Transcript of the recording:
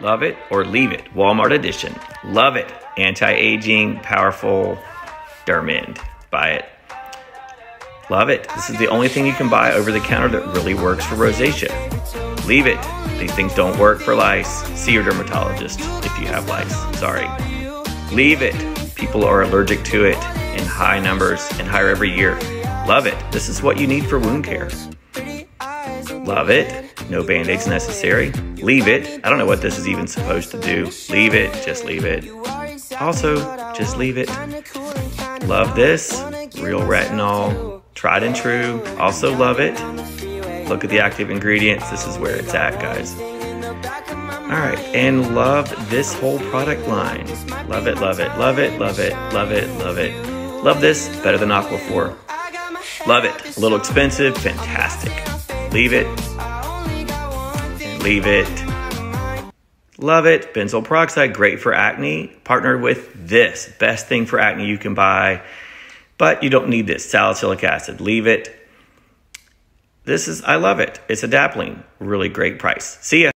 Love it or leave it. Walmart edition. Love it. Anti-aging, powerful Dermend. Buy it. Love it. This is the only thing you can buy over the counter that really works for rosacea. Leave it. These things don't work for lice. See your dermatologist if you have lice. Sorry. Leave it. People are allergic to it in high numbers and higher every year. Love it. This is what you need for wound care. Love it. No band aids necessary. Leave it. I don't know what this is even supposed to do. Leave it. Just leave it. Also, just leave it. Love this. Real retinol. Tried and true. Also love it. Look at the active ingredients. This is where it's at, guys. All right, and love this whole product line. Love it, love it, love it, love it, love it, love it. Love this better than Aquaphor. Love it. A little expensive, fantastic. Leave it. Leave it. Love it. Benzoyl peroxide, great for acne. Partnered with this, best thing for acne you can buy. But you don't need this salicylic acid. Leave it. This is, I love it. It's adapalene. Really great price. See ya.